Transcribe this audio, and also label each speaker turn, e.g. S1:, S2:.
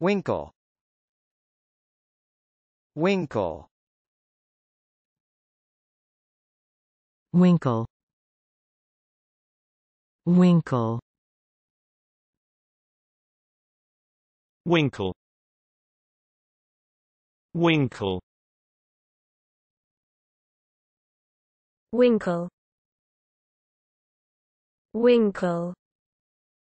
S1: Winkle. Winkle.
S2: Winkle. Winkle.
S3: Winkle. Winkle.
S4: Winkle. Winkle.